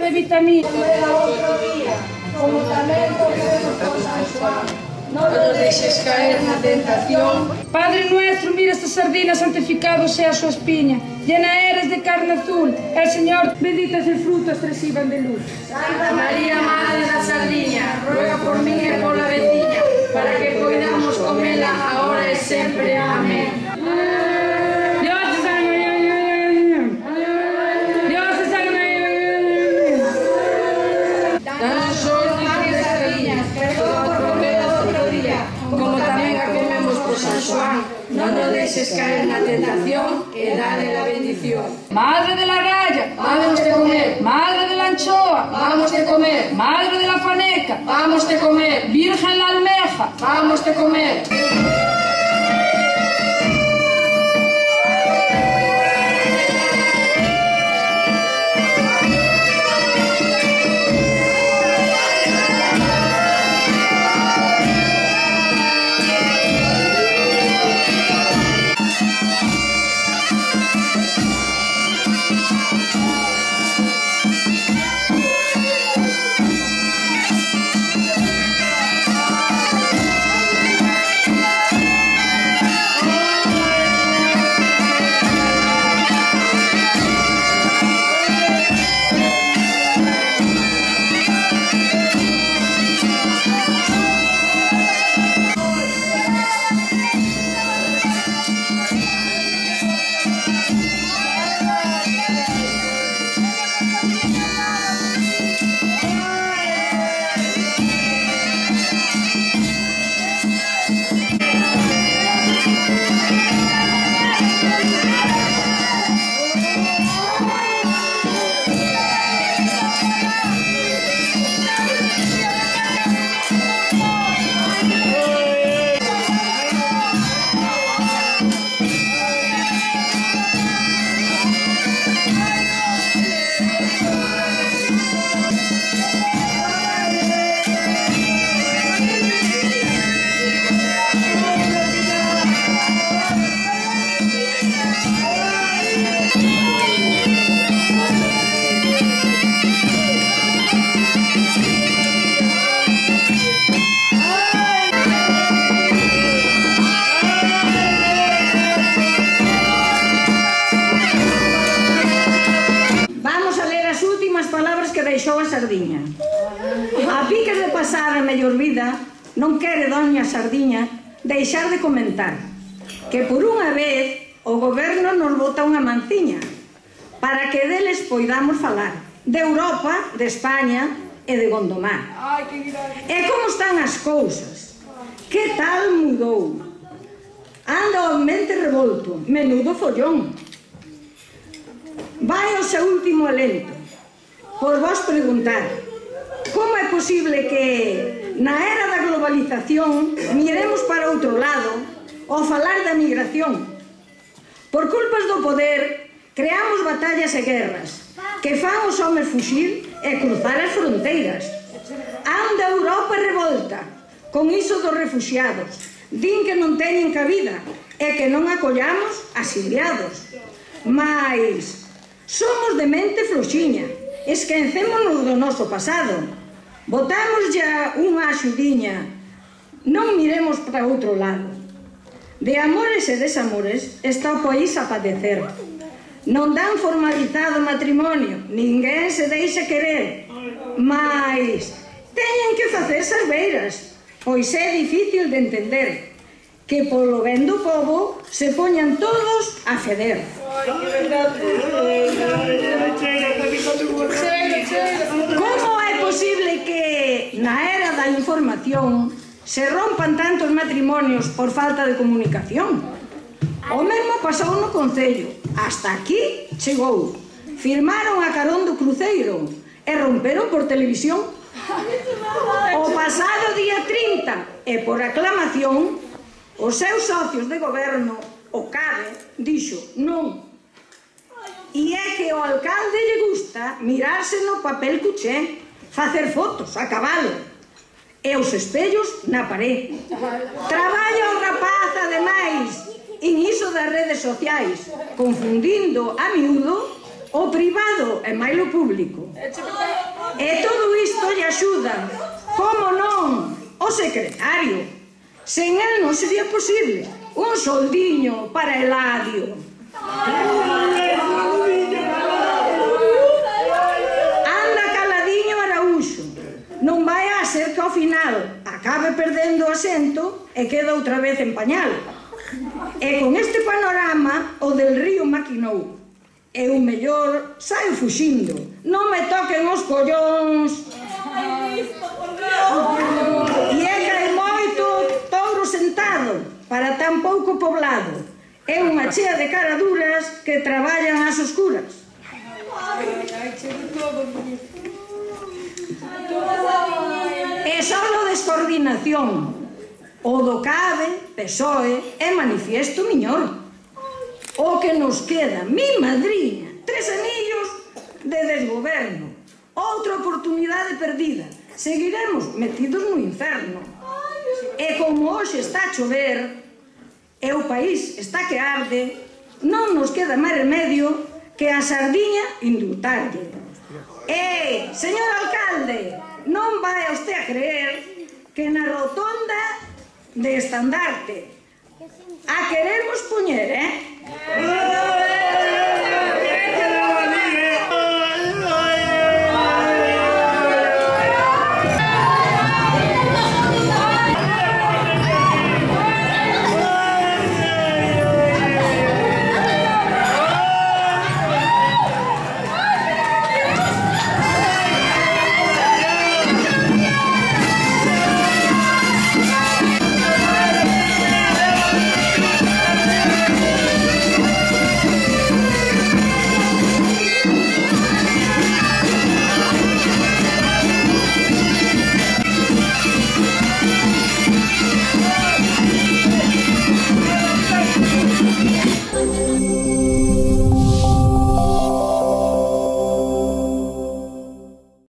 lleno de vitaminas. como tamén comemos San Juan. No nos deixes caer na tentación. Padre nuestro, mira esta sardina, santificado sea a súa espiña. Llena eres de carne azul. El Señor, bendita es el fruto, estas de luz. Santa María, Madre Non nos deixes caer na tentación e dale la bendición. Madre de la raya. Vamos de comer, Madre de la anchoa. vamos de comer, Madre de la faneca. vamos de comer, Virgen la almeja. vamos de comer. Sardiña. A piques de pasar a mellor vida, non quere doña Sardiña deixar de comentar que por unha vez o goberno nos bota unha manciña para que deles poidamos falar de Europa, de España e de Gondomar. E como están as cousas? Que tal mudou? Anda o mente revolto, menudo follón. Vai o seu último alento por vos preguntar como é posible que na era da globalización miremos para outro lado ao falar da migración. Por culpas do poder creamos batallas e guerras que fan os homes fuxir e cruzar as fronteiras. Anda Europa revolta con iso dos refugiados. Din que non teñen cabida e que non acollamos asiliados. Mais somos de mente fluxiña esquecémonos do noso pasado. Botámoslle unha axudiña, non miremos para outro lado. De amores e desamores está o país a padecer. Non dan formalizado matrimonio, ninguén se deixa querer. Mais teñen que facer as beiras, pois é difícil de entender que polo ben do povo se poñan todos a ceder. Ai. información, se rompan tantos matrimonios por falta de comunicación. O mesmo pasou no Concello. Hasta aquí chegou. Firmaron a carón do Cruceiro e romperon por televisión. O pasado día 30 e por aclamación, os seus socios de goberno, o CADE dixo non. E é que o alcalde lle gusta mirarse no papel cuché, facer fotos a cabalo, e os espellos na pared. Traballa o rapaz, ademais, en iso das redes sociais, confundindo a miúdo o privado e máis o público. E todo isto lle axuda, como non, o secretario. Sen el non sería posible un soldiño para Eladio. foi perdendo o asento e queda outra vez en pañal. E con este panorama, o del río maquinou. E o mellor sai fuxindo. Non me toquen os collóns. E é que hai moito touro sentado para tan pouco poblado. É unha chea de caraduras que traballan ás oscuras. Ai, ai, pesar do descoordinación o do CABE, PSOE, é manifiesto miñor. O que nos queda, mi madriña, tres anillos de desgoberno, outra oportunidade perdida. Seguiremos metidos no inferno. E como hoxe está a chover, e o país está que arde, non nos queda máis remedio que a sardiña indultarlle. Eh, señor alcalde, non vai usted a creer que na rotonda de estandarte a queremos poñer, eh? Ah.